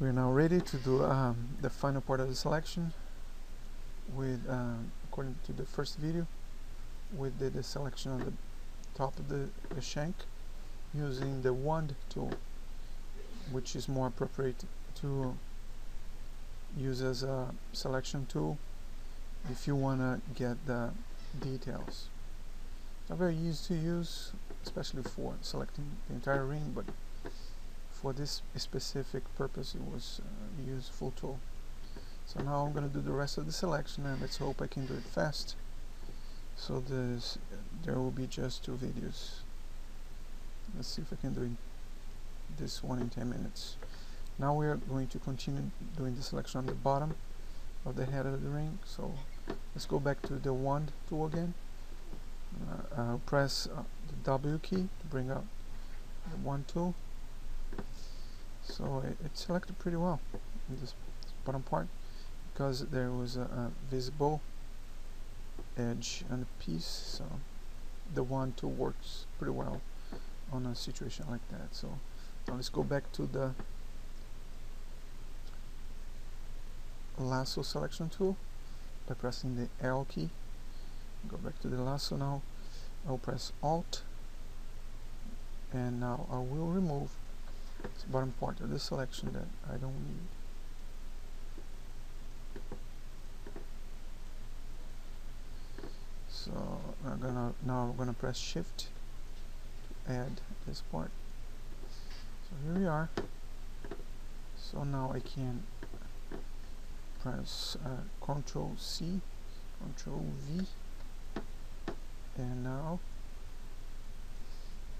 We're now ready to do um, the final part of the selection with, um, according to the first video, we did the selection on the top of the, the shank using the wand tool, which is more appropriate to use as a selection tool if you want to get the details. Not very easy to use, especially for selecting the entire ring, but for this specific purpose it was a useful tool. So now I'm gonna do the rest of the selection and let's hope I can do it fast. So this there will be just two videos. Let's see if I can do it, this one in 10 minutes. Now we are going to continue doing the selection on the bottom of the head of the ring. So let's go back to the wand tool again. Uh, I'll press uh, the W key to bring up the wand tool so it, it, selected pretty well in this bottom part because there was a, a visible edge on the piece so the wand tool works pretty well on a situation like that. So now let's go back to the lasso selection tool by pressing the L key. Go back to the lasso now. I'll press alt. And now I will remove it's the bottom part of the selection that I don't need. So I'm gonna now I'm gonna press shift to add this part. So here we are. So now I can press uh, Control C, Control V, and now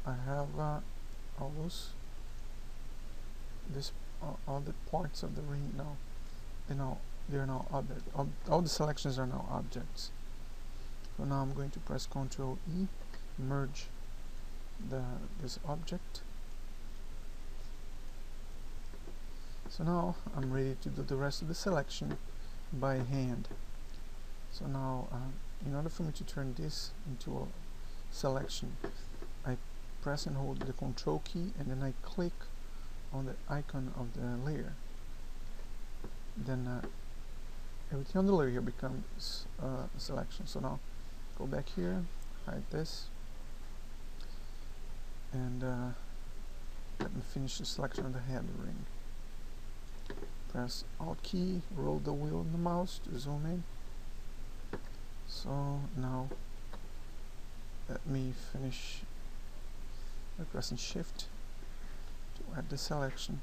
I have uh, all those this uh, all the parts of the ring now you know they're now object all, all the selections are now objects. So now I'm going to press Ctrl E merge the this object. So now I'm ready to do the rest of the selection by hand. So now uh, in order for me to turn this into a selection I press and hold the control key and then I click on the icon of the layer. Then uh, everything on the layer here becomes uh, a selection. So now go back here hide this and uh, let me finish the selection of the head ring. Press alt key roll the wheel on the mouse to zoom in. So now let me finish by pressing shift add the selection.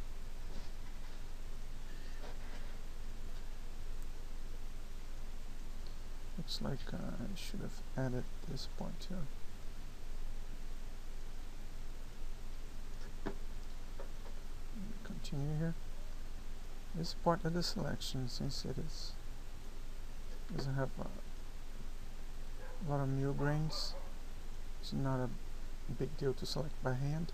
Looks like uh, I should have added this point here. Continue here. This part of the selection, since it is doesn't have a lot of milgrains, it's not a big deal to select by hand.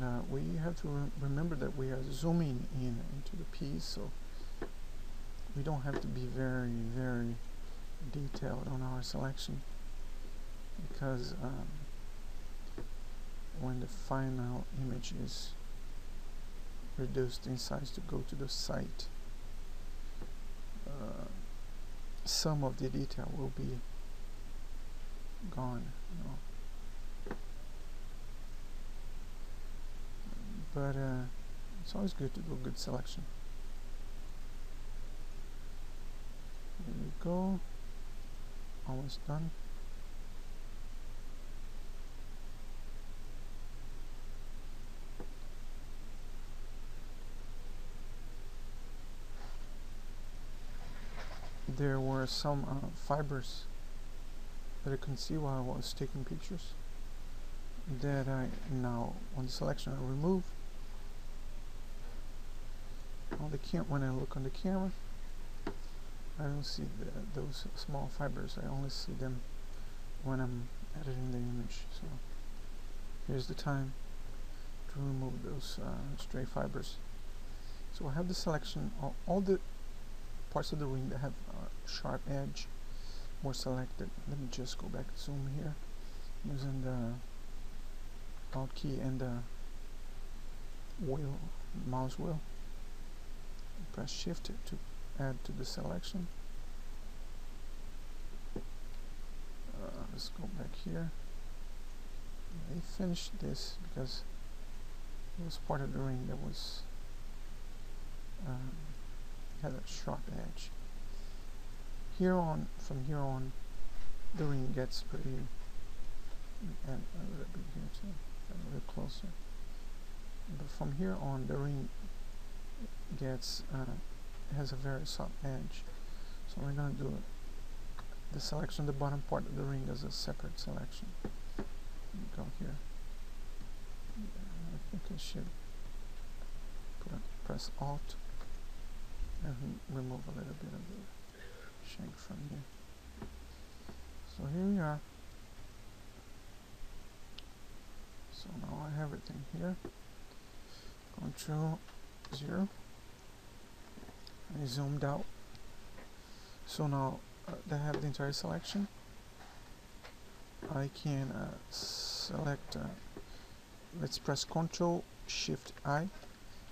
And uh, we have to re remember that we are zooming in into the piece so we don't have to be very very detailed on our selection because um, when the final image is reduced in size to go to the site uh, some of the detail will be gone you know. But uh, it's always good to do a good selection. There we go. Almost done. There were some uh, fibers that I can see while I was taking pictures that I now on the selection I remove on the cam when I look on the camera I don't see the, those small fibers. I only see them when I'm editing the image so. Here's the time to remove those uh, stray fibers. So I have the selection all, all the parts of the ring that have a sharp edge were selected. Let me just go back zoom here using the alt key and the wheel mouse wheel press shift to add to the selection. Uh, let's go back here. I finished this because it was part of the ring that was um, had a sharp edge. Here on from here on the ring gets pretty and a little bit here too a little closer. But from here on the ring gets uh, has a very soft edge. So we're going to do the selection the bottom part of the ring as a separate selection. Go here. I think I should press alt and remove a little bit of the shank from here. So here we are. So now I have everything here. Control 0 Zoomed out. So now uh, I have the entire selection. I can uh, select uh, let's press Ctrl Shift I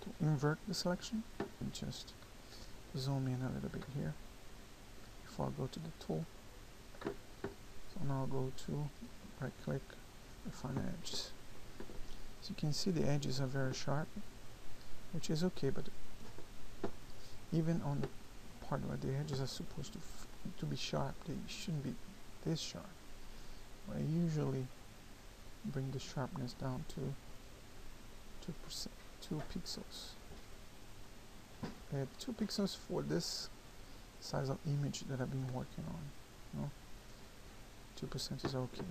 to invert the selection and just zoom in a little bit here before I go to the tool. So now I'll go to right click the refine edges. As you can see the edges are very sharp which is okay but even on the part where the edges are supposed to to be sharp they shouldn't be this sharp. I usually bring the sharpness down to 2 percent 2 pixels. Uh, 2 pixels for this size of image that I've been working on 2% is okay.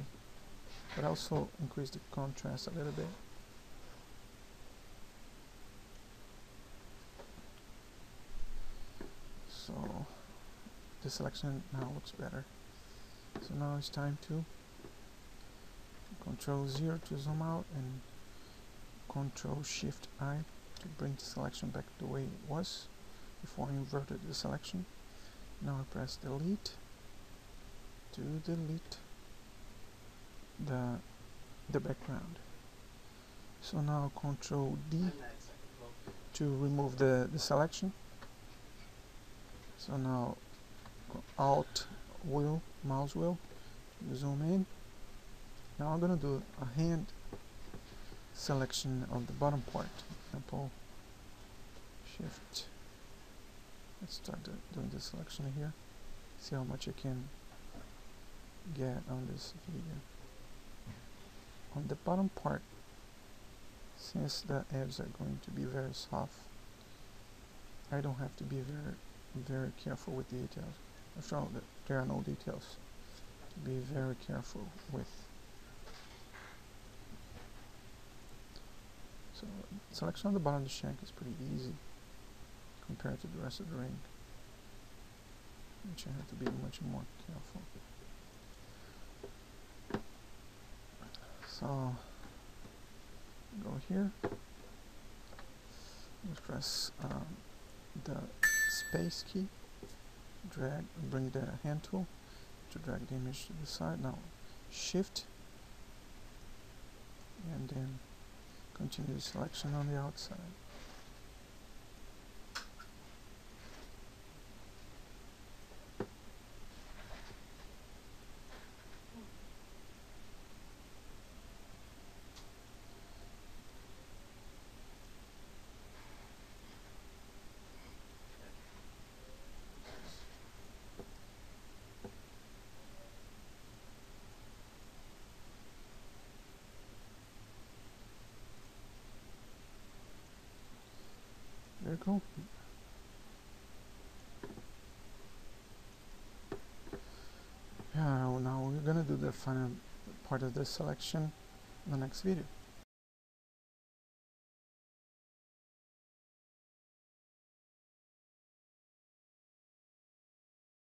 But also increase the contrast a little bit so the selection now looks better. So now it's time to control 0 to zoom out and control shift I to bring the selection back the way it was before I inverted the selection. Now I press delete to delete the the background. So now control D to remove the, the selection so now alt wheel mouse wheel zoom in. Now I'm gonna do a hand selection of the bottom part. Example shift. Let's start doing the selection here. See how much I can get on this video. On the bottom part since the edges are going to be very soft I don't have to be very very careful with the details. After all that there are no details. Be very careful with. So selection on the bottom of the shank is pretty easy compared to the rest of the ring. Which I have to be much more careful. So go here. Press um, the space key drag bring the hand tool to drag the image to the side. Now shift and then continue the selection on the outside Very cool. We're gonna do the final part of the selection in the next video.